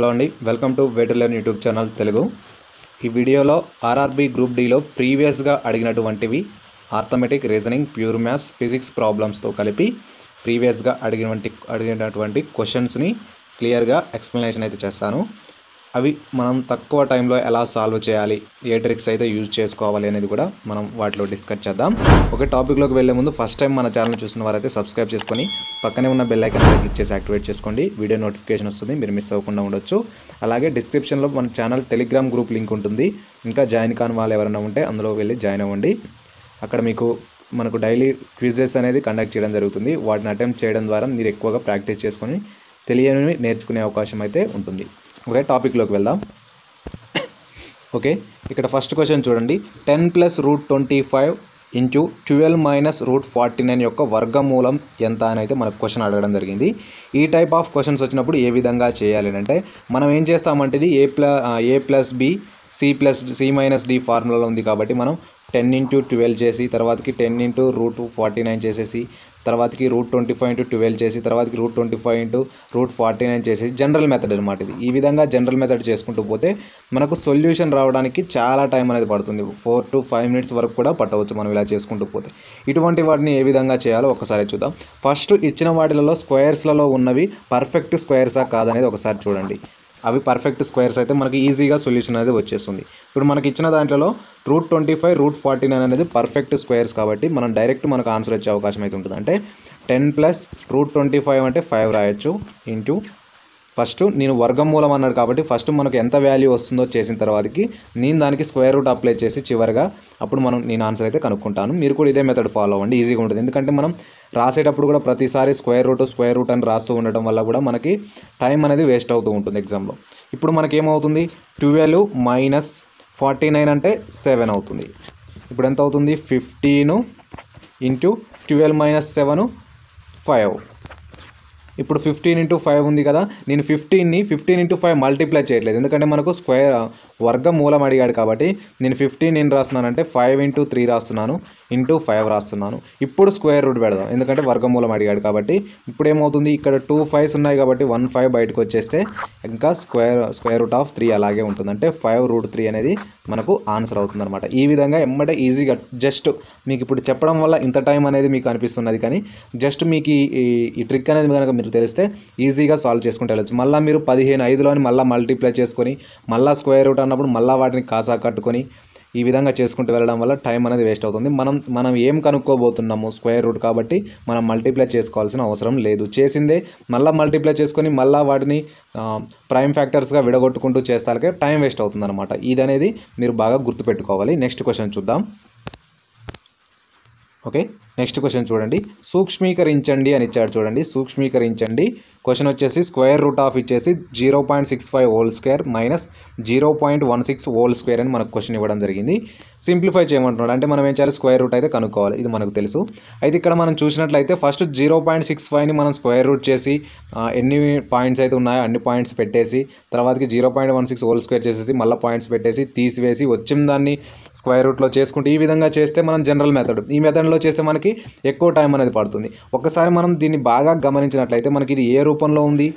Hello అండి welcome to better learn YouTube channel Telugu. ఈ వీడియోలో ఆర్ఆర్బి గ్రూప్ డిలో ప్రీవియస్గా అడిగినటువంటివి arithmetic reasoning pure maths physics ప్రాబ్లమ్స్తో కలిపి ప్రీవియస్గా అడిగినటువంటి అడిగినటువంటి క్వశ్చన్స్ని క్లియర్గా ఎక్స్ప్లెనేషన్ అయితే చేస్తాను. అవి మనం తక్కువ టైంలో ఎలా సాల్వ్ చేయాలి ఏ ట్రిక్స్ అయితే యూజ్ చేసుకోవాలి అనేది కూడా మనం వాటిలో డిస్కస్ చేద్దాం. ఒక టాపిక్లోకి వెళ్ళే ముందు ఫస్ట్ టైం మన ఛానల్ చూసిన వారైతే సబ్స్క్రైబ్ చేసుకొని పక్కనే ఉన్న బెల్ ఐకన్ క్లిక్ చేసి యాక్టివేట్ చేసుకోండి. వీడియో నోటిఫికేషన్ వస్తుంది మీరు మిస్ అవ్వకుండా ఉండొచ్చు. అలాగే డిస్క్రిప్షన్లో మన ఛానల్ టెలిగ్రామ్ గ్రూప్ లింక్ ఉంటుంది. ఇంకా జాయిన్ కాని వాళ్ళు ఎవరైనా ఉంటే అందులో వెళ్ళి జాయిన్ అవ్వండి. అక్కడ మీకు మనకు డైలీ క్విజెస్ అనేది కండక్ట్ చేయడం జరుగుతుంది. వాటిని అటెంప్ట్ చేయడం ద్వారా మీరు ఎక్కువగా ప్రాక్టీస్ చేసుకొని తెలియనివి నేర్చుకునే అవకాశం అయితే ఉంటుంది. ఓకే టాపిక్లోకి వెళ్దాం. ఓకే ఇక్కడ ఫస్ట్ క్వశ్చన్ చూడండి. Ten plus root twenty five into twelve minus root forty nine యొక్క వర్గమూలం ఎంత అని అయితే మనకు క్వశ్చన్ అడగడం జరిగింది. ఈ టైప్ ఆఫ్ క్వశ్చన్స్ వచ్చినప్పుడు ఏ విధంగా చేయాలి అంటే మనం ఏం చేస్తామంటే ఇది A ప్ల A plus B C plus C minus D ఫార్ములాలో ఉంది కాబట్టి మనం టెన్ ఇంటూ ట్వెల్వ్ చేసి తర్వాతకి ten into root forty nine చేసేసి తర్వాతకి root twenty five into twelve చేసి తర్వాతకి root twenty five into root forty nine చేసి జనరల్ మెథడ్ అనమాట ఇది. ఈ విధంగా జనరల్ మెథడ్ చేసుకుంటూ పోతే మనకు సొల్యూషన్ రావడానికి చాలా టైం అనేది పడుతుంది. ఫోర్ టు ఫైవ్ మినిట్స్ వరకు కూడా పట్టవచ్చు మనం ఇలా చేసుకుంటూ పోతే. ఇటువంటి వాటిని ఏ విధంగా చేయాలో ఒకసారి చూద్దాం. ఫస్ట్ ఇచ్చిన వాటిలలో స్క్వేర్స్లలో ఉన్నవి పర్ఫెక్ట్ స్క్వేర్సా కాదనేది ఒకసారి చూడండి. అవి పర్ఫెక్ట్ స్క్వేర్స్ అయితే మనకి ఈజీగా సొల్యూషన్ అనేది వచ్చేస్తుంది. ఇప్పుడు మనకి ఇచ్చిన దాంట్లో root twenty five root forty nine అనేది పర్ఫెక్ట్ స్క్వేర్స్ కాబట్టి మనం డైరెక్ట్ మనకు ఆన్సర్ వచ్చే అవకాశం అయితే ఉంటుంది అంటే ten plus root twenty five అంటే ఫైవ్ రాయొచ్చు ఇంటూ ఫస్ట్ నేను వర్గమూలం అన్నాడు కాబట్టి ఫస్ట్ మనకు ఎంత వాల్యూ వస్తుందో చేసిన తర్వాతకి నేను దానికి స్క్వేర్ రూట్ అప్లై చేసి చివరిగా అప్పుడు మనం నేను ఆన్సర్ అయితే కనుక్కుంటాను. మీరు కూడా ఇదే మెథడ్ ఫాలో అవ్వండి. ఈజీగా ఉంటుంది. ఎందుకంటే మనం రాసేటప్పుడు కూడా ప్రతిసారి స్క్వేర్ రూట్ స్క్వేర్ రూట్ అని రాస్తూ ఉండటం వల్ల కూడా మనకి టైం అనేది వేస్ట్ అవుతూ ఉంటుంది ఎగ్జామ్లో ఇప్పుడు మనకి ఏమవుతుంది? ట్వెల్వ్ మైనస్ ఫార్టీ నైన్ అంటే సెవెన్ అవుతుంది. ఇప్పుడు ఎంత అవుతుంది? Fifteen into twelve minus seven five ఇప్పుడు ఫిఫ్టీన్ ఇంటూ ఫైవ్ ఉంది కదా నేను ఫిఫ్టీన్ని ఫిఫ్టీన్ ఇంటూ ఫైవ్ మల్టిప్లై చేయట్లేదు. ఎందుకంటే మనకు స్క్వేర్ వర్గ మూలం అడిగాడు కాబట్టి నేను ఫిఫ్టీన్ ఏం రాస్తున్నానంటే ఫైవ్ ఇంటూ త్రీ రాస్తున్నాను. ఇంటూ ఫైవ్ రాస్తున్నాను ఇప్పుడు స్క్వేర్ రూట్ పెడదాం. ఎందుకంటే వర్గమూలం అడిగాడు కాబట్టి ఇప్పుడు ఏమవుతుంది ఇక్కడ టూ ఫైవ్స్ ఉన్నాయి కాబట్టి వన్ ఫైవ్ బయటకు వచ్చేస్తే ఇంకా square square root of three అలాగే ఉంటుంది. అంటే ఫైవ్ రూట్ త్రీ అనేది మనకు ఆన్సర్ అవుతుంది అనమాట ఈ విధంగా ఎమ్మటే ఈజీగా జస్ట్ మీకు ఇప్పుడు చెప్పడం వల్ల ఇంత టైం అనేది మీకు అనిపిస్తున్నది కానీ జస్ట్ మీకు ఈ ఈ ట్రిక్ అనేది కనుక మీరు తెలిస్తే ఈజీగా సాల్వ్ చేసుకుంటే వెళ్ళచ్చు. మళ్ళీ మీరు పదిహేను ఐదులోని మళ్ళీ మల్టిప్లై చేసుకొని మళ్ళీ స్క్వేర్ రూట్ అన్నప్పుడు మళ్ళీ వాటిని కాసా కట్టుకొని ఈ విధంగా చేసుకుంటూ వెళ్ళడం వల్ల టైం అనేది వేస్ట్ అవుతుంది. మనం మనం ఏం కనుక్కోబోతున్నాము స్క్వేర్ రూట్ కాబట్టి మనం మల్టిప్లై చేసుకోవాల్సిన అవసరం లేదు. చేసిందే మళ్ళీ మల్టిప్లై చేసుకొని మళ్ళీ వాటిని ప్రైమ్ ఫ్యాక్టర్స్గా విడగొట్టుకుంటూ చేస్తాకే టైం వేస్ట్ అవుతుంది అనమాట ఇది అనేది మీరు బాగా గుర్తుపెట్టుకోవాలి. నెక్స్ట్ క్వశ్చన్ చూద్దాం. ఓకే నెక్స్ట్ క్వశ్చన్ చూడండి. సూక్ష్మీకరించండి అని ఇచ్చాడు చూడండి. సూక్ష్మీకరించండి. క్వశ్చన్ వచ్చేసి స్క్వేర్ రూట్ ఆఫ్ ఇచ్చేసి zero point six five whole square minus zero point one six whole square అని మనకు క్వశ్చన్ ఇవ్వడం జరిగింది. సింప్లిఫై చేయమంటున్నాడు. అంటే మనం ఏం చేయాలి? స్క్వేర్ రూట్ అయితే కనుక్కోవాలి. ఇది మనకు తెలుసు. అయితే ఇక్కడ మనం చూసినట్లయితే ఫస్ట్ జీరో పాయింట్ సిక్స్ ఫైవ్ని మనం స్క్వేర్ రూట్ చేసి ఎన్ని పాయింట్స్ అయితే ఉన్నాయో అన్ని పాయింట్స్ పెట్టేసి తర్వాతకి zero point one six whole square చేసేసి మళ్ళీ పాయింట్స్ పెట్టేసి తీసివేసి వచ్చిన దాన్ని స్క్వేర్ రూట్లో చేసుకుంటే ఈ విధంగా చేస్తే మనం జనరల్ మెథడ్ ఈ మెథడ్లో చేస్తే మనకి ఎక్కువ టైం అనేది పడుతుంది. ఒక్కసారి మనం దీన్ని బాగా గమనించినట్లయితే మనకి ఇది ఏ రూపంలో ఉంది?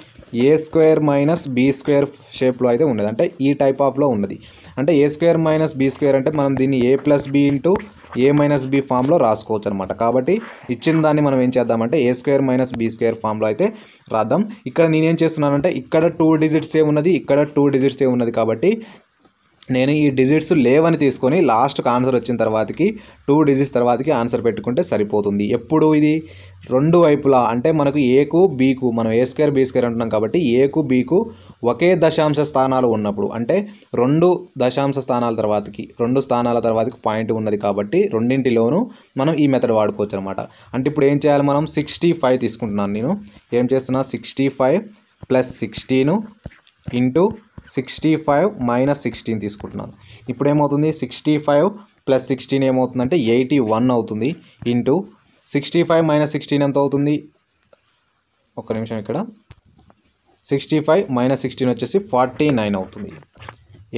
A square minus B square షేప్లో అయితే ఉన్నది. అంటే ఈ టైప్ ఆఫ్లో ఉన్నది. అంటే A square minus B square అంటే మనం దీన్ని A plus B into A minus B ఫామ్లో రాసుకోవచ్చు అనమాట కాబట్టి ఇచ్చిన దాన్ని మనం ఏం చేద్దామంటే A square minus B square ఫామ్లో అయితే రాద్దాం. ఇక్కడ నేనేం చేస్తున్నానంటే ఇక్కడ టూ డిజిట్స్ ఏ ఉన్నది ఇక్కడ టూ డిజిట్స్ ఏ ఉన్నది కాబట్టి నేను ఈ డిజిట్స్ లేవని తీసుకొని లాస్ట్కి ఆన్సర్ వచ్చిన తర్వాతకి టూ డిజిట్స్ తర్వాతకి ఆన్సర్ పెట్టుకుంటే సరిపోతుంది. ఎప్పుడు ఇది? రెండు వైపులా. అంటే మనకు ఏకు బీకు మనం ఏ స్క్వేర్ బీ స్క్వేర్ అంటున్నాం కాబట్టి ఏకు బీకు ఒకే దశాంశ స్థానాలు ఉన్నప్పుడు అంటే రెండు దశాంశ స్థానాల తర్వాతకి రెండు స్థానాల తర్వాతకి పాయింట్ ఉన్నది కాబట్టి రెండింటిలోనూ మనం ఈ మెథడ్ వాడుకోవచ్చు అనమాట అంటే ఇప్పుడు ఏం చేయాలి మనం? సిక్స్టీ ఫైవ్ తీసుకుంటున్నాను నేను. ఏం చేస్తున్నా? Sixty five plus sixteen into sixty five minus sixteen తీసుకుంటున్నాను. ఇప్పుడు ఏమవుతుంది సిక్స్టీ ఫైవ్ ప్లస్ సిక్స్టీన్ ఏమవుతుందంటే ఎయిటీ వన్ అవుతుంది. Into sixty five minus sixteen ఎంత అవుతుంది ఒక్క నిమిషం ఇక్కడ. సిక్స్టీ ఫైవ్ మైనస్ సిక్స్టీన్ వచ్చేసి ఫార్టీ నైన్ అవుతుంది.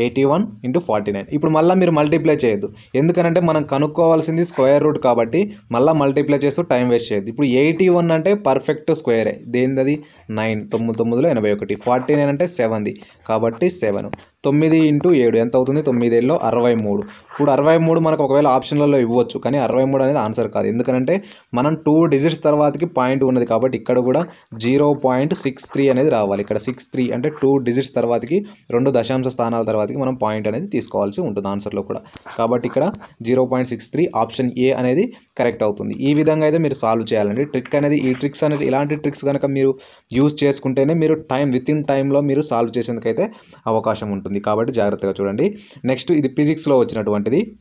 Eighty one into forty nine ఇప్పుడు మళ్ళీ మీరు మల్టిప్లై చేయొద్దు. ఎందుకనంటే మనం కనుక్కోవాల్సింది స్క్వేర్ రూట్ కాబట్టి మళ్ళీ మల్టిప్లై చేస్తూ టైం వేస్ట్ చేయొద్దు. ఇప్పుడు ఎయిటీ వన్ అంటే పర్ఫెక్ట్ స్క్వేరే దేనిది నైన్ తొమ్మిది తొమ్మిదిలో ఎనభై ఒకటి. ఫార్టీ నైన్ అంటే సెవెన్ది కాబట్టి సెవెన్ తొమ్మిది ఇంటూ ఏడు. ఎంత అవుతుంది? తొమ్మిదేళ్ళలో అరవై మూడు. ఇప్పుడు అరవై మూడు మనకు ఒకవేళ ఆప్షన్లలో ఇవ్వచ్చు కానీ అరవై మూడు అనేది ఆన్సర్ కాదు. ఎందుకంటే మనం టూ డిజిట్స్ తర్వాతకి పాయింట్ ఉన్నది కాబట్టి ఇక్కడ కూడా జీరో పాయింట్ సిక్స్ త్రీ అనేది రావాలి. ఇక్కడ సిక్స్ త్రీ అంటే టూ డిజిట్స్ తర్వాతకి రెండు దశాంశ స్థానాల తర్వాతకి మనం పాయింట్ అనేది తీసుకోవాల్సి ఉంటుంది ఆన్సర్లో కూడా. కాబట్టి ఇక్కడ zero point six three option A అనేది కరెక్ట్ అవుతుంది. ఈ విధంగా అయితే మీరు సాల్వ్ చేయాలండి. ట్రిక్ అనేది ఈ ట్రిక్స్ అనేది ఇలాంటి ట్రిక్స్ కనుక మీరు యూజ్ చేసుకుంటేనే మీరు టైం విత్ ఇన్ టైంలో మీరు సాల్వ్ చేసేందుకైతే అవకాశం ఉంటుంది. కాబట్టి జాగ్రత్తగా చూడండి. నెక్స్ట్ ఇది ఫిజిక్స్లో వచ్చినటువంటిది.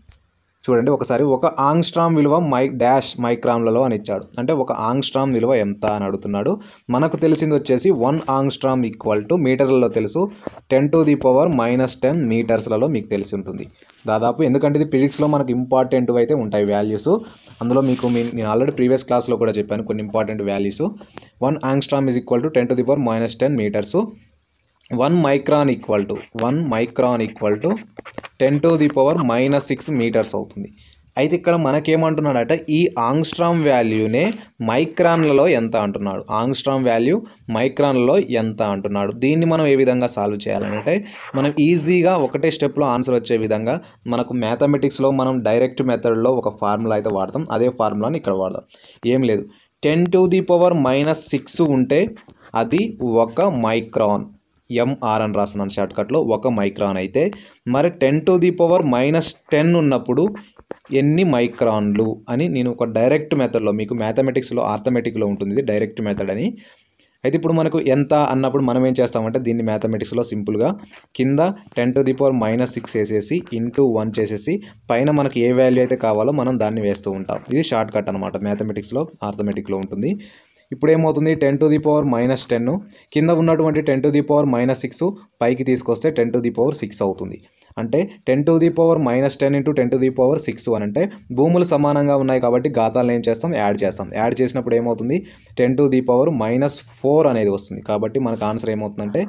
చూడండి ఒకసారి ఒక ఆంగ్స్ట్రామ్ విలువ మై డాష్ మైక్రామ్లలో అని ఇచ్చాడు. అంటే ఒక ఆంగ్స్ట్రామ్ విలువ ఎంత అని అడుగుతున్నాడు. మనకు తెలిసింది వచ్చేసి వన్ ఆంగ్స్ట్రామ్ ఈక్వల్ టు మీటర్లలో తెలుసు. Ten to the power minus ten మీటర్స్లలో మీకు తెలిసి ఉంటుంది. దాదాపు ఎందుకంటే ఇది ఫిజిక్స్లో మనకు ఇంపార్టెంట్ అయితే ఉంటాయి వాల్యూస్. అందులో మీకు మీ నేను ఆల్రెడీ ప్రీవియస్ క్లాస్లో కూడా చెప్పాను కొన్ని important values. One angstrom is equal to ten to the power minus ten metres. One micron equal to one micron equal to ten to the power minus six metres అవుతుంది. అయితే ఇక్కడ మనకేమంటున్నాడట ఈ angstrom వాల్యూనే మైక్రాన్లలో ఎంత అంటున్నాడు? ఆంగ్స్ట్రామ్ వాల్యూ మైక్రాన్లలో ఎంత అంటున్నాడు? దీన్ని మనం ఏ విధంగా సాల్వ్ చేయాలంటే మనం ఈజీగా ఒకటే స్టెప్లో ఆన్సర్ వచ్చే విధంగా మనకు మ్యాథమెటిక్స్లో మనం డైరెక్ట్ మెథడ్లో ఒక ఫార్ములా అయితే వాడతాం అదే ఫార్ములాని ఇక్కడ వాడదాం ఏం లేదు. Ten to the power minus six ఉంటే అది ఒక మైక్రాన్. ఎంఆర్ అని రాస్తున్నాను షార్ట్కట్లో ఒక మైక్రాన్ అయితే. మరి ten to the power minus ten ఉన్నప్పుడు ఎన్ని మైక్రాన్లు అని నేను ఒక డైరెక్ట్ మెథడ్లో మీకు మ్యాథమెటిక్స్లో ఆర్థమెటిక్లో ఉంటుంది ఇది డైరెక్ట్ మెథడ్ అని. అయితే ఇప్పుడు మనకు ఎంత అన్నప్పుడు మనం ఏం చేస్తామంటే దీన్ని మ్యాథమెటిక్స్లో సింపుల్గా కింద ten to the power minus six వేసేసి ఇంటూ వన్ చేసేసి పైన మనకు ఏ వాల్యూ అయితే కావాలో మనం దాన్ని వేస్తూ ఉంటాం. ఇది షార్ట్ కట్ అనమాట మ్యాథమెటిక్స్లో ఆర్థమెటిక్లో ఉంటుంది. ఇప్పుడు ఏమవుతుంది ten to the power minus ten. కింద ఉన్నటువంటి ten to the power minus six పైకి తీసుకొస్తే ten to the power six అవుతుంది. అంటే ten to the power minus ten into ten to the power six అని అంటే భూములు సమానంగా ఉన్నాయి కాబట్టి ఘాతాలను ఏం చేస్తాం? యాడ్ చేస్తాం. యాడ్ చేసినప్పుడు ఏమవుతుంది? Ten to the power minus four అనేది వస్తుంది. కాబట్టి మనకు ఆన్సర్ ఏమవుతుందంటే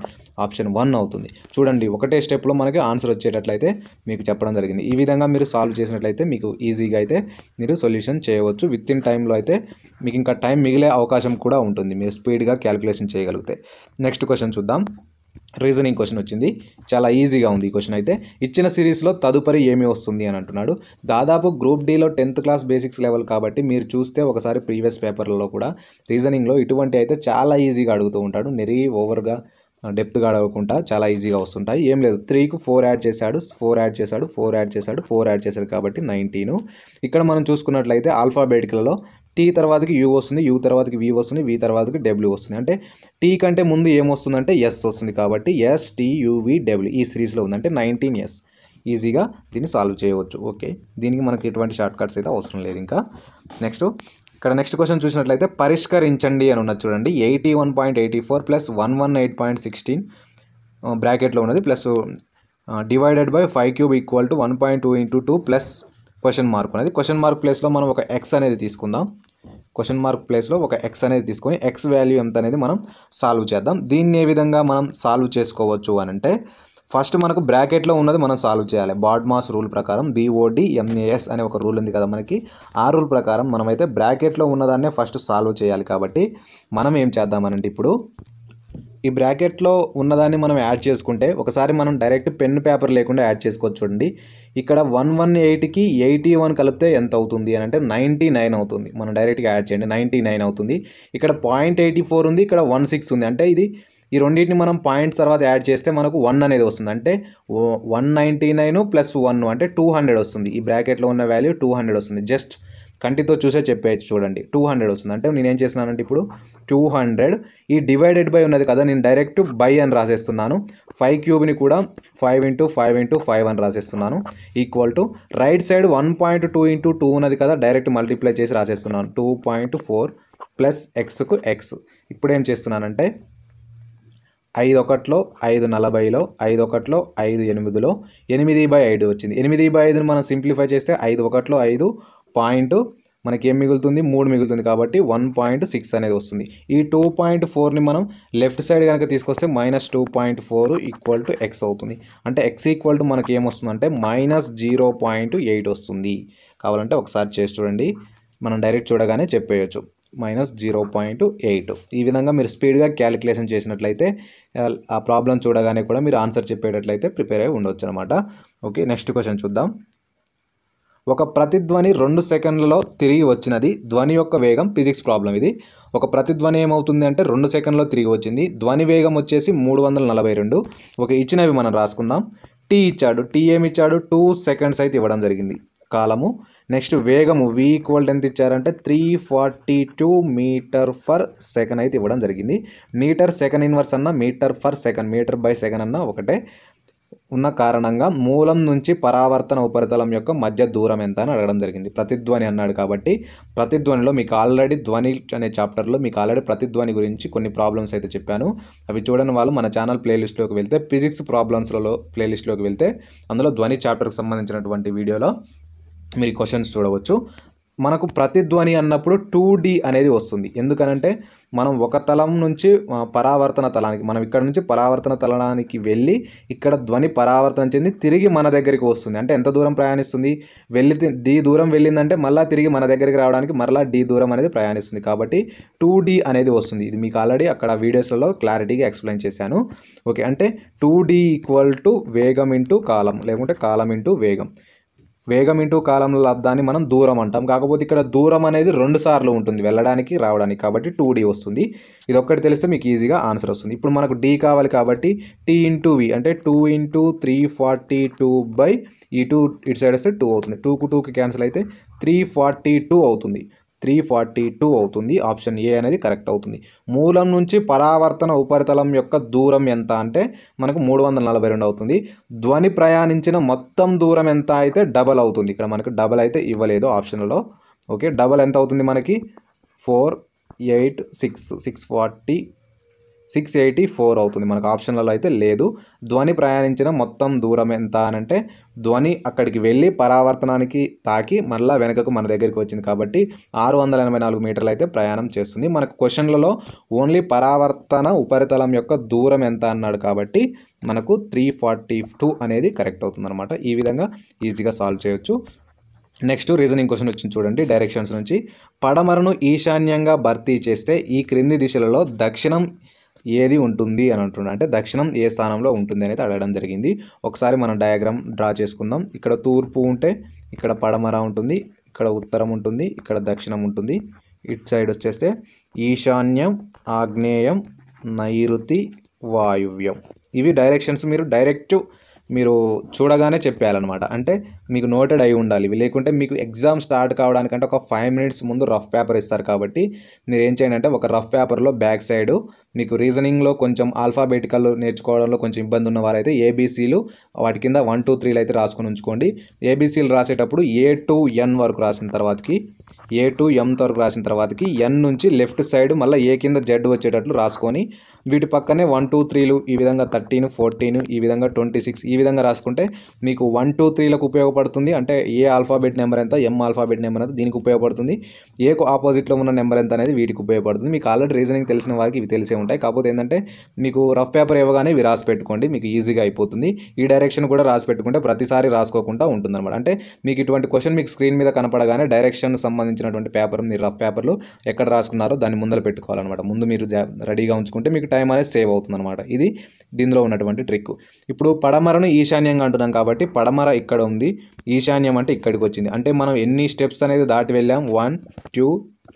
ఆప్షన్ వన్ అవుతుంది. చూడండి ఒకటే స్టెప్లో మనకి ఆన్సర్ వచ్చేటట్లయితే మీకు చెప్పడం జరిగింది. ఈ విధంగా మీరు సాల్వ్ చేసినట్లయితే మీకు ఈజీగా అయితే మీరు సొల్యూషన్ చేయవచ్చు. విత్ ఇన్ టైంలో అయితే మీకు ఇంకా టైం మిగిలే అవకాశం కూడా ఉంటుంది. మీరు స్పీడ్గా క్యాలిక్యులేషన్ చేయగలిగితే. నెక్స్ట్ క్వశ్చన్ చూద్దాం. రీజనింగ్ క్వశ్చన్ వచ్చింది. చాలా ఈజీగా ఉంది ఈ క్వశ్చన్ అయితే. ఇచ్చిన సిరీస్లో తదుపరి ఏమి వస్తుంది అని అంటున్నాడు. దాదాపు గ్రూప్ డీలో టెన్త్ క్లాస్ బేసిక్స్ లెవెల్ కాబట్టి మీరు చూస్తే ఒకసారి ప్రీవియస్ పేపర్లలో కూడా రీజనింగ్లో ఇటువంటి అయితే చాలా ఈజీగా అడుగుతూ ఉంటాడు. నెరీ ఓవర్గా డెప్త్గా అడగకుండా చాలా ఈజీగా వస్తుంటాయి. ఏం లేదు. త్రీకి ఫోర్ యాడ్ చేశాడు. ఫోర్ యాడ్ చేశాడు. ఫోర్ యాడ్ చేశాడు. ఫోర్ యాడ్ చేశాడు కాబట్టి నైన్టీను. ఇక్కడ మనం చూసుకున్నట్లయితే ఆల్ఫాబెటికల్లో టీ తర్వాతకి యూ వస్తుంది యూ తర్వాతకి వి వస్తుంది వి తర్వాతకి డబ్ల్యూ వస్తుంది. అంటే టీ కంటే ముందు ఏమొస్తుందంటే ఎస్ వస్తుంది కాబట్టి ఎస్ టీ యూవి డబ్ల్యూ ఈ సిరీస్లో ఉంది అంటే నైన్టీన్ ఎస్ ఈజీగా దీన్ని సాల్వ్ చేయవచ్చు. ఓకే దీనికి మనకి ఎటువంటి షార్ట్ కట్స్ అయితే అవసరం లేదు ఇంకా. నెక్స్ట్ ఇక్కడ నెక్స్ట్ క్వశ్చన్ చూసినట్లయితే పరిష్కరించండి అని ఉన్నది చూడండి. Eighty one point eighty four plus one one eight point sixteen బ్రాకెట్లో ఉన్నది. Plus divided by five cube equal to one point two into two plus question mark అనేది క్వశ్చన్ మార్క్ ప్లేస్లో మనం ఒక ఎక్స్ అనేది తీసుకుందాం. క్వశ్చన్ మార్క్ ప్లేస్లో ఒక ఎక్స్ అనేది తీసుకొని ఎక్స్ వాల్యూ ఎంత అనేది మనం సాల్వ్ చేద్దాం. దీన్ని ఏ విధంగా మనం సాల్వ్ చేసుకోవచ్చు అని అంటే ఫస్ట్ మనకు బ్రాకెట్లో ఉన్నది మనం సాల్వ్ చేయాలి. బాడ్మాస్ రూల్ ప్రకారం B O D M A S అనే ఒక రూల్ ఉంది కదా మనకి. ఆ రూల్ ప్రకారం మనమైతే బ్రాకెట్లో ఉన్నదాన్నే ఫస్ట్ సాల్వ్ చేయాలి కాబట్టి మనం ఏం చేద్దామనంటే ఇప్పుడు ఈ బ్రాకెట్లో ఉన్నదాన్ని మనం యాడ్ చేసుకుంటే ఒకసారి మనం డైరెక్ట్ పెన్ పేపర్ లేకుండా యాడ్ చేసుకోవచ్చు చూడండి. ఇక్కడ వన్ వన్ ఎయిట్కి ఎయిటీ వన్ కలిపితే ఎంత అవుతుంది అని అంటే నైంటీ నైన్ అవుతుంది. మనం డైరెక్ట్గా యాడ్ చేయండి నైంటీ నైన్ అవుతుంది. ఇక్కడ పాయింట్ ఎయిటీ ఫోర్ ఉంది ఇక్కడ వన్ సిక్స్ ఉంది. అంటే ఇది ఈ రెండింటిని మనం పాయింట్స్ తర్వాత యాడ్ చేస్తే మనకు వన్ అనేది వస్తుంది. అంటే one ninety nine plus one అంటే టూ హండ్రెడ్ వస్తుంది. ఈ బ్రాకెట్లో ఉన్న వాల్యూ టూ హండ్రెడ్ వస్తుంది. జస్ట్ కంటితో చూసే చెప్పేయచ్చు చూడండి. టూ హండ్రెడ్ వస్తుంది. అంటే నేను ఏం చేస్తున్నానంటే ఇప్పుడు టూ హండ్రెడ్. ఈ డివైడెడ్ బై ఉన్నది కదా నేను డైరెక్ట్ బై అని రాసేస్తున్నాను. ఫైవ్ క్యూబ్ని కూడా five into five into five అని రాసేస్తున్నాను. Equal to right side one point two into two ఉన్నది కదా డైరెక్ట్ మల్టిప్లై చేసి రాసేస్తున్నాను. టూ పాయింట్ ఫోర్ ప్లస్ ఎక్స్కు ఎక్స్. ఇప్పుడు ఏం చేస్తున్నానంటే ఐదు ఒకటిలో ఐదు నలభైలో ఐదు ఒకటిలో ఐదు ఎనిమిదిలో ఎనిమిది బై ఐదు వచ్చింది. ఎనిమిది బై ఐదుని మనం సింప్లిఫై చేస్తే ఐదు ఒకటిలో ఐదు పాయింట్ మనకి ఏం మిగులుతుంది? మూడు మిగులుతుంది కాబట్టి వన్ పాయింట్ సిక్స్ అనేది వస్తుంది. ఈ టూ పాయింట్ ఫోర్ని మనం లెఫ్ట్ సైడ్ కనుక తీసుకొస్తే minus two point four equal to X అవుతుంది. అంటే ఎక్స్ ఈక్వల్ టు మనకి ఏమొస్తుంది అంటే మైనస్ జీరో పాయింట్ ఎయిట్ వస్తుంది. కావాలంటే ఒకసారి చేసి చూడండి. మనం డైరెక్ట్ చూడగానే చెప్పేయచ్చు. Minus zero point eight. ఈ విధంగా మీరు స్పీడ్గా క్యాలిక్యులేషన్ చేసినట్లయితే ఆ, ఆ ప్రాబ్లం చూడగానే కూడా మీరు ఆన్సర్ చెప్పేటట్లయితే ప్రిపేర్ అయి ఉండొచ్చు అనమాట ఓకే నెక్స్ట్ క్వశ్చన్ చూద్దాం. ఒక ప్రతిధ్వని రెండు సెకండ్లలో తిరిగి వచ్చినది. ధ్వని యొక్క వేగం ఫిజిక్స్ ప్రాబ్లం ఇది. ఒక ప్రతిధ్వని ఏమవుతుంది అంటే రెండు సెకండ్లో తిరిగి వచ్చింది. ధ్వని వేగం వచ్చేసి మూడు వందల నలభై రెండు. ఒక ఇచ్చినవి మనం రాసుకుందాం. టీ ఇచ్చాడు. టీ ఏమి ఇచ్చాడు? టూ సెకండ్స్ అయితే ఇవ్వడం జరిగింది. కాలము. నెక్స్ట్ వేగము వి ఈక్వల్ ఎంత ఇచ్చారంటే three forty two metre per second అయితే ఇవ్వడం జరిగింది. మీటర్ సెకండ్ ఇన్వర్స్ అన్న metre per second metre by second అన్న ఒకటే. ఉన్న కారణంగా మూలం నుంచి పరావర్తన ఉపరితలం యొక్క మధ్య దూరం ఎంత అని అడగడం జరిగింది. ప్రతిధ్వని అన్నాడు కాబట్టి ప్రతిధ్వనిలో మీకు ఆల్రెడీ ధ్వని అనే చాప్టర్లో మీకు ఆల్రెడీ ప్రతిధ్వని గురించి కొన్ని ప్రాబ్లమ్స్ అయితే చెప్పాను. అవి చూడని వాళ్ళు మన ఛానల్ ప్లేలిస్ట్లోకి వెళ్తే ఫిజిక్స్ ప్రాబ్లమ్స్లలో ప్లేలిస్ట్లోకి వెళ్తే అందులో ధ్వని చాప్టర్కి సంబంధించినటువంటి వీడియోలో మీరు క్వశ్చన్స్ చూడవచ్చు. మనకు ప్రతిధ్వని అన్నప్పుడు టూ డి అనేది వస్తుంది. ఎందుకనంటే మనం ఒక తలం నుంచి పరావర్తన తలానికి మనం ఇక్కడ నుంచి పరావర్తన తలానికి వెళ్ళి ఇక్కడ ధ్వని పరావర్తన చెంది తిరిగి మన దగ్గరికి వస్తుంది. అంటే ఎంత దూరం ప్రయాణిస్తుంది? వెళ్ళి డి దూరం వెళ్ళిందంటే మళ్ళీ తిరిగి మన దగ్గరికి రావడానికి మరలా డి దూరం అనేది ప్రయాణిస్తుంది. కాబట్టి టూ డి అనేది వస్తుంది. ఇది మీకు ఆల్రెడీ అక్కడ వీడియోస్లో క్లారిటీగా ఎక్స్ప్లెయిన్ చేశాను. ఓకే అంటే టూ డి ఈక్వల్ టు వేగం ఇంటూ కాలం లేకుంటే కాలం ఇంటూ వేగం. వేగం ఇంటూ కాలంలో లబ్దాన్ని మనం దూరం అంటాం. కాకపోతే ఇక్కడ దూరం అనేది రెండు సార్లు ఉంటుంది వెళ్ళడానికి రావడానికి. కాబట్టి టూ డీ వస్తుంది. ఇది ఒక్కటి తెలిస్తే మీకు ఈజీగా ఆన్సర్ వస్తుంది. ఇప్పుడు మనకు డీ కావాలి కాబట్టి టీ ఇంటూ వి అంటే two into three forty two by ఈ టూ ఇటు సైడ్ వస్తే టూ అవుతుంది. టూకు టూకి క్యాన్సిల్ అయితే త్రీ ఫార్టీ టూ అవుతుంది. త్రీ ఫార్టీ టూ అవుతుంది. ఆప్షన్ ఏ అనేది కరెక్ట్ అవుతుంది. మూలం నుంచి పరావర్తన ఉపరితలం యొక్క దూరం ఎంత అంటే మనకు మూడు వందల నలభై రెండు అవుతుంది. ధ్వని ప్రయాణించిన మొత్తం దూరం ఎంత అయితే డబల్ అవుతుంది. ఇక్కడ మనకు డబల్ అయితే ఇవ్వలేదు ఆప్షన్లో ఓకే డబల్ ఎంత అవుతుంది మనకి? Four eight six six forty six eighty four అవుతుంది. మనకు ఆప్షన్లలో అయితే లేదు. ధ్వని ప్రయాణించిన మొత్తం దూరం ఎంత అని అంటే ధ్వని అక్కడికి వెళ్ళి పరావర్తనానికి తాకి మళ్ళీ వెనుకకు మన దగ్గరికి వచ్చింది కాబట్టి ఆరు వందల ఎనభై నాలుగు మీటర్లు అయితే ప్రయాణం చేస్తుంది. మనకు క్వశ్చన్లలో ఓన్లీ పరావర్తన ఉపరితలం యొక్క దూరం ఎంత అన్నాడు కాబట్టి మనకు త్రీ ఫార్టీ టూ అనేది కరెక్ట్ అవుతుందన్నమాట. ఈ విధంగా ఈజీగా సాల్వ్ చేయొచ్చు. నెక్స్ట్ రీజనింగ్ క్వశ్చన్ వచ్చింది చూడండి. డైరెక్షన్స్ నుంచి పడమరను ఈశాన్యంగా భర్తీ చేస్తే ఈ క్రింది దిశలలో దక్షిణం ఏది ఉంటుంది అని అంటున్నాడు అంటే దక్షిణం ఏ స్థానంలో ఉంటుంది అనేది అడగడం జరిగింది. ఒకసారి మనం డయాగ్రామ్ డ్రా చేసుకుందాం. ఇక్కడ తూర్పు ఉంటే ఇక్కడ పడమర ఉంటుంది ఇక్కడ ఉత్తరం ఉంటుంది ఇక్కడ దక్షిణం ఉంటుంది. ఇటు సైడ్ వచ్చేస్తే ఈశాన్యం ఆగ్నేయం నైరుతి వాయువ్యం. ఇవి డైరెక్షన్స్ మీరు డైరెక్ట్ మీరు చూడగానే చెప్పేయాలన్నమాట. అంటే మీకు నోటెడ్ అయి ఉండాలి. ఇవి లేకుంటే మీకు ఎగ్జామ్ స్టార్ట్ కావడానికంటే ఒక ఫైవ్ మినిట్స్ ముందు రఫ్ పేపర్ ఇస్తారు కాబట్టి మీరు ఏం చేయండి అంటే ఒక రఫ్ పేపర్లో బ్యాక్ సైడ్ మీకు రీజనింగ్లో కొంచెం ఆల్ఫాబెటికల్ నేర్చుకోవడంలో కొంచెం ఇబ్బంది ఉన్న వారైతే ఏబీసీలు వాటి కింద వన్ టూ త్రీలు అయితే రాసుకొని ఉంచుకోండి. ఏబీసీలు రాసేటప్పుడు ఏ టు ఎన్ వరకు రాసిన తర్వాతకి ఏ టు ఎం వరకు రాసిన తర్వాతకి ఎన్ నుంచి లెఫ్ట్ సైడ్ మళ్ళీ ఏ కింద జెడ్ వచ్చేటట్లు రాసుకొని వీటి పక్కనే వన్ టూ త్రీలు ఈ విధంగా థర్టీన్ ఫోర్టీన్ ఈ విధంగా ట్వంటీ సిక్స్ ఈ విధంగా రాసుకుంటే మీకు వన్ టూ త్రీలకు ఉపయోగపడుతుంది. అంటే ఏ ఆల్ఫాబెట్ నెంబర్ ఎంత ఎం ఆల్ఫాబెట్ నెంబర్ ఎంత దీనికి ఉపయోగపడుతుంది. ఏకు ఆపోజిట్లో ఉన్న నెంబర్ ఎంత అనేది వీటికి ఉపయోగపడుతుంది. మీకు ఆల్రెడీ రీజనింగ్ తెలిసిన వారికి ఇవి తెలిసే ఉంటాయి. కాకపోతే ఏంటంటే మీకు రఫ్ పేపర్ ఇవ్వగానే ఇవి రాసి పెట్టుకోండి. మీకు ఈజీగా అయిపోతుంది. ఈ డైరెక్షన్ కూడా రాసి పెట్టుకుంటే ప్రతిసారి రాసుకోకుండా ఉంటుంది అనమాట అంటే మీకు ఇటువంటి క్వశ్చన్ మీకు స్క్రీన్ మీద కనపడగానే డైరెక్షన్ సంబంధించినటువంటి పేపర్ మీరు రఫ్ పేపర్లు ఎక్కడ రాసుకున్నారో దాన్ని ముందర పెట్టుకోవాలన్నమాట. ముందు మీరు జా- రెడీగా ఉంచుకుంటే మీకు టైం అనేది సేవ్ అవుతుంది అనమాట ఇది దీనిలో ఉన్నటువంటి ట్రిక్ ఇప్పుడు పడమరను ఈశాన్యంగా అంటున్నాం కాబట్టి పడమర ఇక్కడ ఉంది ఈశాన్యం అంటే ఇక్కడికి వచ్చింది. అంటే మనం ఎన్ని స్టెప్స్ అనేది దాటి వెళ్ళాం? వన్ టూ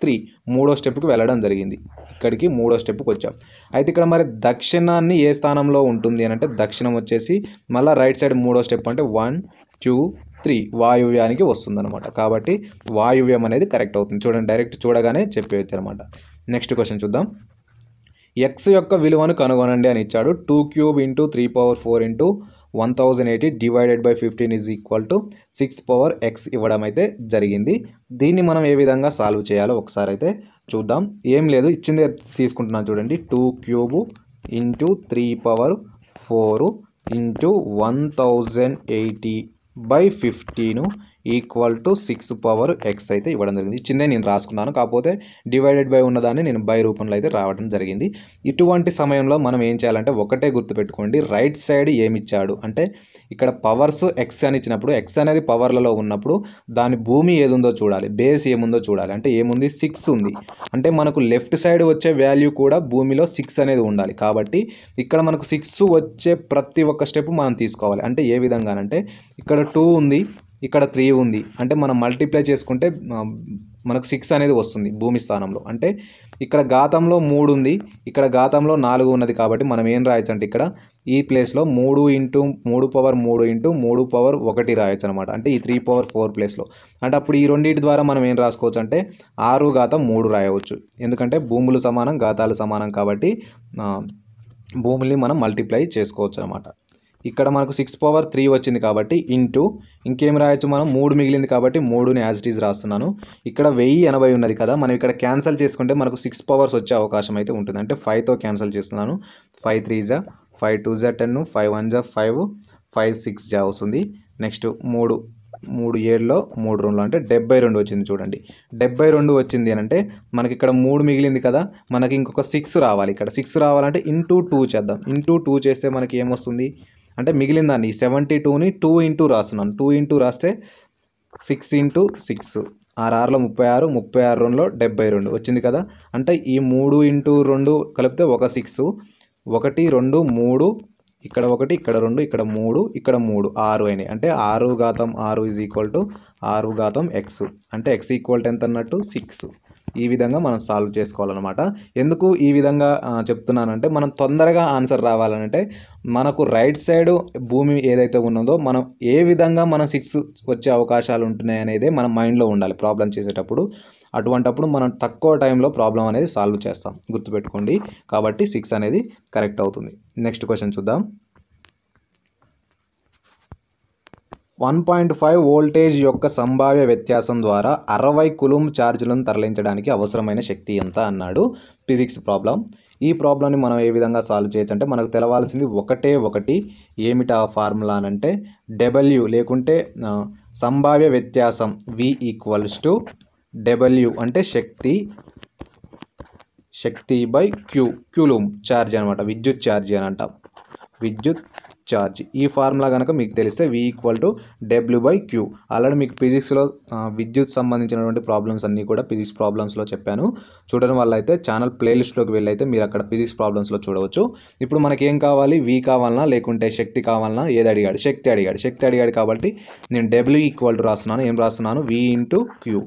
త్రీ మూడో స్టెప్కి వెళ్ళడం జరిగింది. ఇక్కడికి మూడో స్టెప్కి వచ్చాం. అయితే ఇక్కడ మరి దక్షిణాన్ని ఏ స్థానంలో ఉంటుంది అని అంటే దక్షిణం వచ్చేసి మళ్ళీ రైట్ సైడ్ మూడో స్టెప్ అంటే వన్ టూ త్రీ వాయువ్యానికి వస్తుందన్నమాట. కాబట్టి వాయువ్యం అనేది కరెక్ట్ అవుతుంది. చూడండి డైరెక్ట్ చూడగానే చెప్పేయచ్చు అనమాట నెక్స్ట్ క్వశ్చన్ చూద్దాం. ఎక్స్ యొక్క విలువను కనుగొనండి అని ఇచ్చాడు. Two cube into three power four into one thousand eighty divided by fifteen is equal to six power X ఇవ్వడం అయితే జరిగింది. దీన్ని మనం ఏ విధంగా సాల్వ్ చేయాలో ఒకసారి అయితే చూద్దాం. ఏం లేదు ఇచ్చిందే తీసుకుంటున్నాను చూడండి. Two cube into three power four into one thousand eighty by fifteen equal to six power X అయితే ఇవ్వడం జరిగింది. చిన్నే నేను రాసుకున్నాను. కాకపోతే డివైడెడ్ బై ఉన్నదాన్ని నేను బై రూపంలో అయితే రావడం జరిగింది. ఇటువంటి సమయంలో మనం ఏం చేయాలంటే ఒకటే గుర్తుపెట్టుకోండి. రైట్ సైడ్ ఏమిచ్చాడు? అంటే ఇక్కడ పవర్స్ ఎక్స్ అని ఇచ్చినప్పుడు ఎక్స్ అనేది పవర్లలో ఉన్నప్పుడు దాని భూమి ఏదుందో చూడాలి. బేస్ ఏముందో చూడాలి. అంటే ఏముంది? సిక్స్ ఉంది. అంటే మనకు లెఫ్ట్ సైడ్ వచ్చే వాల్యూ కూడా భూమిలో సిక్స్ అనేది ఉండాలి. కాబట్టి ఇక్కడ మనకు సిక్స్ వచ్చే ప్రతి ఒక్క స్టెప్ మనం తీసుకోవాలి. అంటే ఏ విధంగానంటే ఇక్కడ టూ ఉంది. ఇక్కడ త్రీ ఉంది. అంటే మనం మల్టిప్లై చేసుకుంటే మనకు సిక్స్ అనేది వస్తుంది భూమి స్థానంలో. అంటే ఇక్కడ ఘాతంలో మూడు ఉంది ఇక్కడ ఘాతంలో నాలుగు ఉన్నది కాబట్టి మనం ఏం రాయొచ్చు అంటే ఇక్కడ ఈ ప్లేస్లో మూడు ఇంటూ మూడు పవర్ మూడు ఇంటూ మూడు పవర్ ఒకటి రాయొచ్చు అనమాట అంటే ఈ త్రీ పవర్ ఫోర్ ప్లేస్లో అంటే అప్పుడు ఈ రెండింటి ద్వారా మనం ఏం రాసుకోవచ్చు అంటే ఆరు ఘాతం మూడు రాయవచ్చు. ఎందుకంటే భూములు సమానం ఘాతాలు సమానం కాబట్టి భూముల్ని మనం మల్టిప్లై చేసుకోవచ్చు అనమాట ఇక్కడ మనకు సిక్స్ పవర్ త్రీ వచ్చింది కాబట్టి ఇంటూ ఇంకేం రాయొచ్చు మనం? మూడు మిగిలింది కాబట్టి మూడుని యాజ్ ఇట్ ఈజ్ రాస్తున్నాను. ఇక్కడ వెయ్యి ఎనభై ఉన్నది కదా మనం ఇక్కడ క్యాన్సిల్ చేసుకుంటే మనకు సిక్స్ పవర్స్ వచ్చే అవకాశం అయితే ఉంటుంది. అంటే ఫైవ్తో క్యాన్సిల్ చేస్తున్నాను. ఫైవ్ త్రీ జా ఫైవ్ టూ జా టెన్ ఫైవ్ వన్ జా ఫైవ్ ఫైవ్ సిక్స్ జా వస్తుంది. నెక్స్ట్ మూడు మూడు ఏడులో మూడు రెండులో అంటే డెబ్బై రెండు వచ్చింది చూడండి. డెబ్బై రెండు వచ్చింది అని అంటే మనకి ఇక్కడ మూడు మిగిలింది కదా మనకి ఇంకొక సిక్స్ రావాలి. ఇక్కడ సిక్స్ రావాలంటే ఇంటూ టూ చేద్దాం. ఇంటూ టూ చేస్తే మనకి ఏమొస్తుంది? అంటే మిగిలిన దాన్ని సెవెంటీ టూని టూ ఇంటూ రాస్తున్నాను. టూ ఇంటూ రాస్తే సిక్స్ ఇంటూ సిక్స్. ఆరు ఆరులో ముప్పై ఆరు ముప్పై ఆరు రెండులో డెబ్బై రెండు. వచ్చింది కదా? అంటే ఈ మూడు ఇంటూ రెండు కలిపితే ఒక సిక్స్. ఒకటి రెండు మూడు. ఇక్కడ ఒకటి ఇక్కడ రెండు ఇక్కడ మూడు ఇక్కడ మూడు. ఆరు అయినాయి. అంటే ఆరు ఘాతం ఆరు ఈజ్ ఈక్వల్ టు ఆరు ఘాతం ఎక్స్ అంటే ఎక్స్ ఈక్వల్ టు ఎంత అన్నట్టు? సిక్స్. ఈ విధంగా మనం సాల్వ్ చేసుకోవాలన్నమాట. ఎందుకు ఈ విధంగా చెప్తున్నానంటే మనం తొందరగా ఆన్సర్ రావాలంటే మనకు రైట్ సైడ్ భూమి ఏదైతే ఉన్నదో మనం ఏ విధంగా మనం సిక్స్ వచ్చే అవకాశాలు ఉంటున్నాయి అనేది మన మైండ్లో ఉండాలి ప్రాబ్లం చేసేటప్పుడు. అటువంటప్పుడు మనం తక్కువ టైంలో ప్రాబ్లం అనేది సాల్వ్ చేస్తాం. గుర్తుపెట్టుకోండి. కాబట్టి సిక్స్ అనేది కరెక్ట్ అవుతుంది. నెక్స్ట్ క్వశ్చన్ చూద్దాం. వన్ పాయింట్ ఫైవ్ వోల్టేజ్ యొక్క సంభావ్య వ్యత్యాసం ద్వారా అరవై కులుం ఛార్జ్లను తరలించడానికి అవసరమైన శక్తి ఎంత అన్నాడు. Physics problem. ఈ ప్రాబ్లమ్ని మనం ఏ విధంగా సాల్వ్ చేయొచ్చు అంటే మనకు తెలవాల్సింది ఒకటే ఒకటి ఏమిటా ఫార్ములా అని అంటే డబ్ల్యూ లేకుంటే సంభావ్య వ్యత్యాసం వి ఈక్వల్స్ టు డబ్ల్యూ అంటే శక్తి శక్తి బై క్యూ క్యూలూమ్ ఛార్జ్ అనమాట విద్యుత్ ఛార్జ్ అని అంటాం. విద్యుత్ ఛార్జ్ ఈ ఫార్ములా కనుక మీకు తెలిస్తే V equal to W by Q already మీకు ఫిజిక్స్లో విద్యుత్ సంబంధించినటువంటి ప్రాబ్లమ్స్ అన్నీ కూడా ఫిజిక్స్ ప్రాబ్లమ్స్లో చెప్పాను. చూడడం వల్ల అయితే ఛానల్ ప్లేలిస్ట్లోకి వెళ్ళి అయితే మీరు అక్కడ ఫిజిక్స్ ప్రాబ్లమ్స్లో చూడవచ్చు. ఇప్పుడు మనకి ఏం కావాలి? వి కావాలన్నా లేకుంటే శక్తి కావాలన్నా ఏది అడిగాడు? శక్తి అడిగాడు. శక్తి అడిగాడు కాబట్టి నేను డబ్ల్యూ ఈక్వల్ టు రాస్తున్నాను. ఏం రాస్తున్నాను? వి ఇంటూ క్యూ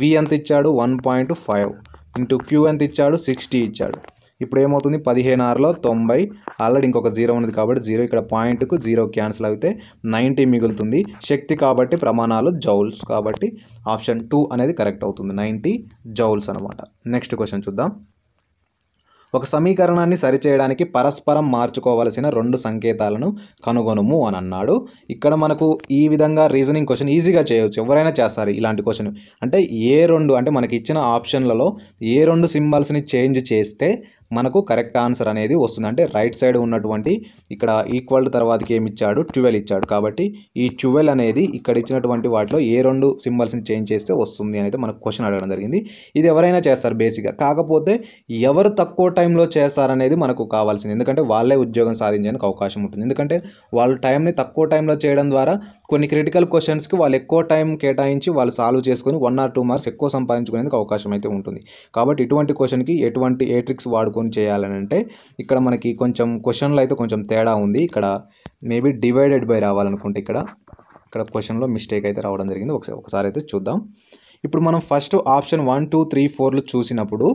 వి ఎంత ఇచ్చాడు? One point five into Q ఎంత ఇచ్చాడు? సిక్స్టీ ఇచ్చాడు. ఇప్పుడు ఏమవుతుంది పదిహేను ఆరులో తొంభై. ఆల్రెడీ ఇంకొక జీరో ఉన్నది కాబట్టి జీరో. ఇక్కడ పాయింట్కు జీరో క్యాన్సిల్ అయితే నైంటీ మిగులుతుంది. శక్తి కాబట్టి ప్రమాణాలు జౌల్స్ కాబట్టి ఆప్షన్ టూ అనేది కరెక్ట్ అవుతుంది. నైంటీ జౌల్స్ అనమాట నెక్స్ట్ క్వశ్చన్ చూద్దాం. ఒక సమీకరణాన్ని సరిచేయడానికి పరస్పరం మార్చుకోవలసిన రెండు సంకేతాలను కనుగొనుము అని అన్నాడు. ఇక్కడ మనకు ఈ విధంగా రీజనింగ్ క్వశ్చన్ ఈజీగా చేయవచ్చు ఎవరైనా చేస్తారు ఇలాంటి క్వశ్చన్. అంటే ఏ రెండు అంటే మనకి ఇచ్చిన ఆప్షన్లలో ఏ రెండు సింబల్స్ని చేంజ్ చేస్తే మనకు కరెక్ట్ ఆన్సర్ అనేది వస్తుంది. అంటే రైట్ సైడ్ ఉన్నటువంటి ఇక్కడ ఈక్వల్ తర్వాతకి ఏమి ఇచ్చాడు? ట్వెల్వ్ ఇచ్చాడు. కాబట్టి ఈ ట్వెల్వ్ అనేది ఇక్కడ ఇచ్చినటువంటి వాటిలో ఏ రెండు సింబల్స్ని చేంజ్ చేస్తే వస్తుంది అనేది మనకు క్వశ్చన్ అడగడం జరిగింది. ఇది ఎవరైనా చేస్తారు బేసిక్గా. కాకపోతే ఎవరు తక్కువ టైంలో చేస్తారనేది మనకు కావాల్సింది. ఎందుకంటే వాళ్ళే ఉద్యోగం సాధించేందుకు అవకాశం ఉంటుంది. ఎందుకంటే వాళ్ళు టైంని తక్కువ టైంలో చేయడం ద్వారా కొన్ని క్రిటికల్ క్వశ్చన్స్కి వాళ్ళు ఎక్కువ టైం కేటాయించి వాళ్ళు సాల్వ్ చేసుకొని వన్ ఆర్ టూ మార్క్స్ ఎక్కువ సంపాదించుకునేందుకు అవకాశం అయితే ఉంటుంది. కాబట్టి ఇటువంటి క్వశ్చన్కి ఎటువంటి ఏ ట్రిక్స్ వాడుకొని చేయాలని అంటే ఇక్కడ మనకి కొంచెం క్వశ్చన్లో అయితే కొంచెం తేడా ఉంది. ఇక్కడ మేబీ డివైడెడ్ బై రావాలనుకుంటే ఇక్కడ ఇక్కడ క్వశ్చన్లో మిస్టేక్ అయితే రావడం జరిగింది. ఒకసారి ఒకసారి అయితే చూద్దాం. ఇప్పుడు మనం first option one two three ఫోర్లు చూసినప్పుడు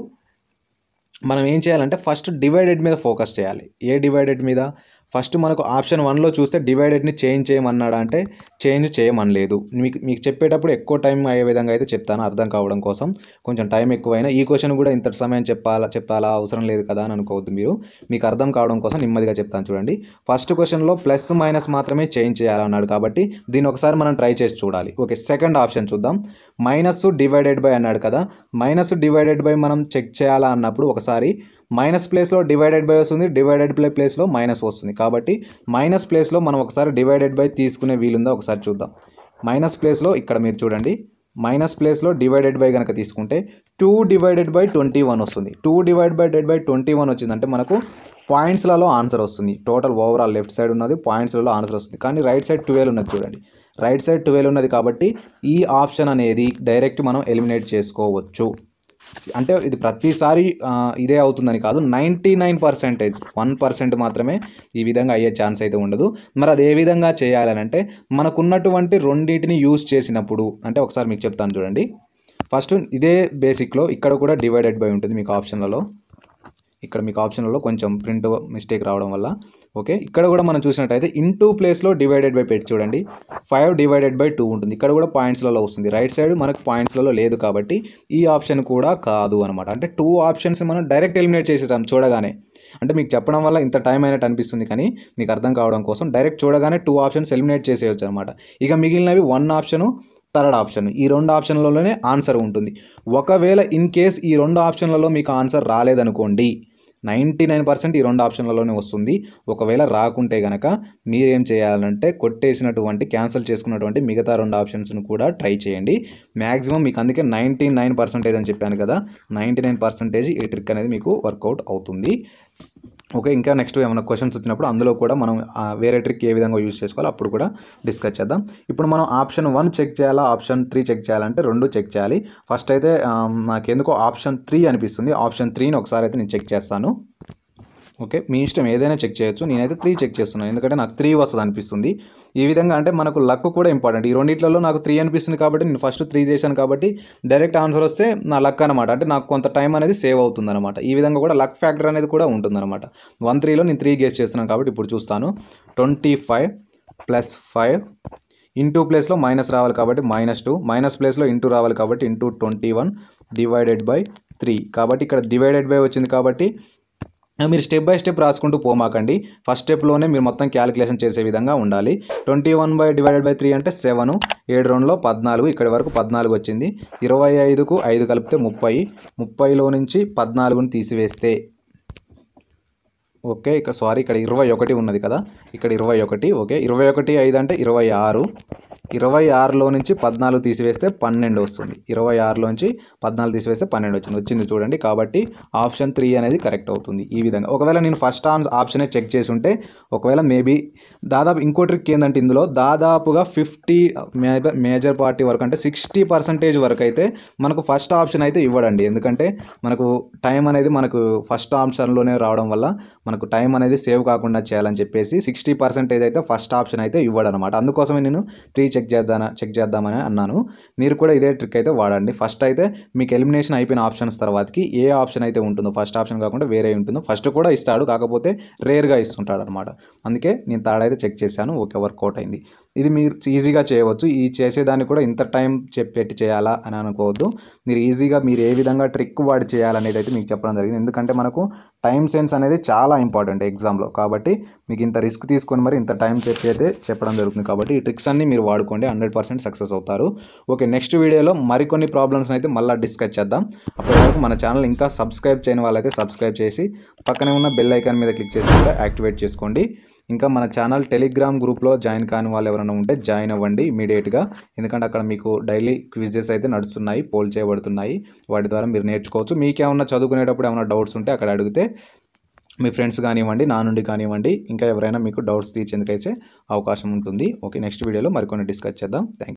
మనం ఏం చేయాలంటే ఫస్ట్ డివైడెడ్ మీద ఫోకస్ చేయాలి. ఏ డివైడెడ్ మీద? ఫస్ట్ మనకు ఆప్షన్ వన్లో చూస్తే డివైడెడ్ని చేంజ్ చేయమన్నాడా అంటే చేంజ్ చేయమనలేదు. మీకు మీకు చెప్పేటప్పుడు ఎక్కువ టైం అయ్యే విధంగా అయితే చెప్తాను అర్థం కావడం కోసం. కొంచెం టైం ఎక్కువైనా ఈ క్వశ్చన్ కూడా ఇంత సమయం చెప్పాలా చెప్పాలా అవసరం లేదు కదా అని అనుకోవద్దు మీరు. మీకు అర్థం కావడం కోసం నెమ్మదిగా చెప్తాను చూడండి. ఫస్ట్ క్వశ్చన్లో ప్లస్ మైనస్ మాత్రమే చేంజ్ చేయాలన్నాడు కాబట్టి దీన్ని ఒకసారి మనం ట్రై చేసి చూడాలి. ఓకే సెకండ్ ఆప్షన్ చూద్దాం. మైనస్ డివైడెడ్ బై అన్నాడు కదా. మైనస్ డివైడెడ్ బై మనం చెక్ చేయాలా అన్నప్పుడు ఒకసారి మైనస్ ప్లేస్లో డివైడెడ్ బై వస్తుంది డివైడెడ్ బై ప్లేస్లో మైనస్ వస్తుంది. కాబట్టి మైనస్ ప్లేస్లో మనం ఒకసారి డివైడెడ్ బై తీసుకునే వీలుందా ఒకసారి చూద్దాం. మైనస్ ప్లేస్లో ఇక్కడ మీరు చూడండి. మైనస్ ప్లేస్లో డివైడెడ్ బై కనుక తీసుకుంటే two divided by twenty one వస్తుంది. Two divide by dead by twenty one వచ్చిందంటే మనకు పాయింట్స్లలో ఆన్సర్ వస్తుంది. టోటల్ ఓవరాల్ లెఫ్ట్ సైడ్ ఉన్నది పాయింట్స్లలో ఆన్సర్ వస్తుంది. కానీ రైట్ సైడ్ ట్వెల్వ్ ఉన్నది చూడండి. రైట్ సైడ్ ట్వెల్వ్ ఉన్నది కాబట్టి ఈ ఆప్షన్ అనేది డైరెక్ట్ మనం ఎలిమినేట్ చేసుకోవచ్చు. అంటే ఇది ప్రతిసారి ఇదే అవుతుందని కాదు ninety nine percentage one percent మాత్రమే ఈ విధంగా అయ్యే ఛాన్స్ అయితే ఉండదు. మరి అది ఏ విధంగా చేయాలని అంటే మనకున్నటువంటి రెండింటిని యూజ్ చేసినప్పుడు అంటే ఒకసారి మీకు చెప్తాను చూడండి. ఫస్ట్ ఇదే బేసిక్లో ఇక్కడ కూడా డివైడెడ్ బై ఉంటుంది మీకు ఆప్షన్లలో. ఇక్కడ మీకు ఆప్షన్లలో కొంచెం ప్రింట్ మిస్టేక్ రావడం వల్ల ఓకే? ఇక్కడ కూడా మనం చూసినట్టయితే ఇంటూ ప్లేస్లో డివైడెడ్ బై పెట్టి చూడండి. ఫైవ్ డివైడెడ్ బై టూ ఉంటుంది. ఇక్కడ కూడా పాయింట్స్లలో వస్తుంది. రైట్ సైడ్ మనకు పాయింట్స్లలో లేదు కాబట్టి ఈ ఆప్షన్ కూడా కాదు అనమాట అంటే టూ ఆప్షన్స్ మనం డైరెక్ట్ ఎలిమినేట్ చేసేసాం చూడగానే. అంటే మీకు చెప్పడం వల్ల ఇంత టైం అయినట్టు అనిపిస్తుంది కానీ మీకు అర్థం కావడం కోసం డైరెక్ట్ చూడగానే టూ ఆప్షన్స్ ఎలిమినేట్ చేసేయచ్చు అనమాట ఇక మిగిలినవి వన్ ఆప్షను థర్డ్ ఆప్షన్ ఈ రెండు ఆప్షన్లలోనే ఆన్సర్ ఉంటుంది. ఒకవేళ ఇన్ కేస్ ఈ రెండు ఆప్షన్లలో మీకు ఆన్సర్ రాలేదనుకోండి నైంటీ నైన్ పర్సెంట్ ఈ రెండు ఆప్షన్లలోనే వస్తుంది. ఒకవేళ రాకుంటే కనుక మీరేం చేయాలంటే కొట్టేసినటువంటి క్యాన్సిల్ చేసుకున్నటువంటి మిగతా రెండు ఆప్షన్స్ను కూడా ట్రై చేయండి. మ్యాక్సిమం మీకు అందుకే నైంటీ నైన్ పర్సెంటేజ్ అని చెప్పాను కదా నైంటీ నైన్ పర్సెంటేజ్ ఈ ట్రిక్ అనేది మీకు వర్కౌట్ అవుతుంది. ఓకే ఇంకా నెక్స్ట్ ఏమైనా క్వశ్చన్స్ వచ్చినప్పుడు అందులో కూడా మనం వేరే ట్రిక్ ఏ విధంగా యూజ్ చేసుకోవాలో అప్పుడు కూడా డిస్కస్ చేద్దాం. ఇప్పుడు మనం ఆప్షన్ వన్ చెక్ చేయాలా ఆప్షన్ త్రీ చెక్ చేయాలంటే రెండు చెక్ చేయాలి. ఫస్ట్ అయితే నాకెందుకో ఆప్షన్ త్రీ అనిపిస్తుంది. ఆప్షన్ త్రీని ఒకసారి అయితే నేను చెక్ చేస్తాను. ఓకే మీ ఇష్టం ఏదైనా చెక్ చేయొచ్చు. నేనైతే త్రీ చెక్ చేస్తున్నాను. ఎందుకంటే నాకు త్రీ వస్తుంది అనిపిస్తుంది ఈ విధంగా అంటే మనకు లక్ కూడా ఇంపార్టెంట్ ఈ రెండిట్లలో నాకు త్రీ అనిపిస్తుంది కాబట్టి నేను ఫస్ట్ త్రీ చేశాను కాబట్టి డైరెక్ట్ ఆన్సర్ వస్తే నా లక్ అనమాట అంటే నాకు కొంత టైం అనేది సేవ్ అవుతుంది అనమాట ఈ విధంగా కూడా లక్ ఫ్యాక్టర్ అనేది కూడా ఉంటుంది అనమాట వన్ త్రీలో నేను త్రీ గేస్ చేస్తున్నాను కాబట్టి ఇప్పుడు చూస్తాను. Twenty five plus five into ప్లేస్లో మైనస్ రావాలి కాబట్టి మైనస్ టూ మైనస్ ప్లేస్లో ఇంటూ రావాలి కాబట్టి into twenty one divided by three కాబట్టి ఇక్కడ డివైడెడ్ బై వచ్చింది కాబట్టి మీరు స్టెప్ బై స్టెప్ రాసుకుంటూ పోమాకండి. ఫస్ట్ స్టెప్లోనే మీరు మొత్తం క్యాలిక్యులేషన్ చేసే విధంగా ఉండాలి. Twenty one by divided by three అంటే సెవెన్ ఏడు రెండులో పద్నాలుగు ఇక్కడి వరకు పద్నాలుగు వచ్చింది. ఇరవై ఐదుకు ఐదు కలిపితే ముప్పై. ముప్పైలో నుంచి పద్నాలుగుని తీసివేస్తే ఓకే ఇక్కడ సారీ ఇక్కడ ఇరవై ఒకటి ఉన్నది కదా? ఇక్కడ ఇరవై ఒకటి ఓకే. ఇరవై ఒకటి ఐదు అంటే ఇరవై ఆరు. ఇరవై ఆరులో నుంచి పద్నాలుగు తీసివేస్తే పన్నెండు వస్తుంది. ఇరవై ఆరులోంచి పద్నాలుగు తీసివేస్తే పన్నెండు వచ్చింది. వచ్చింది చూడండి. కాబట్టి ఆప్షన్ త్రీ అనేది కరెక్ట్ అవుతుంది ఈ విధంగా. ఒకవేళ నేను ఫస్ట్ ఆప్షనే చెక్ చేసి ఉంటే ఒకవేళ మేబీ దాదాపు ఇంకో ట్రిక్ ఏంటంటే ఇందులో దాదాపుగా ఫిఫ్టీ మేజర్ పార్టీ వరకు అంటే సిక్స్టీ పర్సెంటేజ్ వరకు అయితే మనకు ఫస్ట్ ఆప్షన్ అయితే ఇవ్వడండి. ఎందుకంటే మనకు టైం అనేది మనకు ఫస్ట్ ఆప్షన్లోనే రావడం వల్ల మనకు టైం అనేది సేవ్ కాకుండా చేయాలని చెప్పేసి సిక్స్టీ పర్సెంటేజ్ అయితే ఫస్ట్ ఆప్షన్ అయితే ఇవ్వడు అనమాట అందుకోసమే నేను త్రీ చెక్ చేద్దాన చెక్ చేద్దామని అన్నాను. మీరు కూడా ఇదే ట్రిక్ అయితే వాడండి. ఫస్ట్ అయితే మీకు ఎలిమినేషన్ అయిపోయిన ఆప్షన్స్ తర్వాతకి ఏ ఆప్షన్ అయితే ఉంటుందో ఫస్ట్ ఆప్షన్ కాకుండా వేరే ఉంటుందో ఫస్ట్ కూడా ఇస్తాడు. కాకపోతే రేర్గా ఇస్తుంటాడు అనమాట అందుకే నేను థర్డ్ అయితే చెక్ చేశాను. ఓకే వర్కౌట్ అయింది. ఇది మీరు ఈజీగా చేయవచ్చు. ఈ చేసేదాన్ని కూడా ఇంత టైం చెప్పి పెట్టి చేయాలా అని అనుకోవద్దు. మీరు ఈజీగా మీరు ఏ విధంగా ట్రిక్ వాడి చేయాలనేది అయితే మీకు చెప్పడం జరిగింది. ఎందుకంటే మనకు టైం సెన్స్ అనేది చాలా ఇంపార్టెంట్ ఎగ్జామ్లో కాబట్టి మీకు ఇంత రిస్క్ తీసుకొని మరి ఇంత టైం చెప్పి అయితే చెప్పడం జరుగుతుంది. కాబట్టి ఈ ట్రిక్స్ అన్ని మీరు వాడుకోండి. హండ్రెడ్ పర్సెంట్ సక్సెస్ అవుతారు. ఓకే నెక్స్ట్ వీడియోలో మరికొన్ని ప్రాబ్లమ్స్ అయితే మళ్ళీ డిస్కస్ చేద్దాం. అప్పటి వరకు మన ఛానల్ ఇంకా సబ్స్క్రైబ్ చేయని వాళ్ళైతే సబ్స్క్రైబ్ చేసి పక్కనే ఉన్న బెల్ ఐకాన్ మీద క్లిక్ చేసి కూడా యాక్టివేట్ చేసుకోండి. ఇంకా మన ఛానల్ టెలిగ్రామ్ గ్రూప్లో జాయిన్ కాని వాళ్ళు ఎవరైనా ఉంటే జాయిన్ అవ్వండి ఇమీడియట్గా. ఎందుకంటే అక్కడ మీకు డైలీ క్విజెస్ అయితే నడుస్తున్నాయి పోల్ చేయబడుతున్నాయి. వాటి ద్వారా మీరు నేర్చుకోవచ్చు. మీకేమన్నా చదువుకునేటప్పుడు ఏమైనా డౌట్స్ ఉంటే అక్కడ అడిగితే మీ ఫ్రెండ్స్ కానివ్వండి నా నుండి కానివ్వండి ఇంకా ఎవరైనా మీకు డౌట్స్ తీర్చేందుకైతే అవకాశం ఉంటుంది. ఓకే నెక్స్ట్ వీడియోలో మరికొన్ని డిస్కస్ చేద్దాం. థ్యాంక్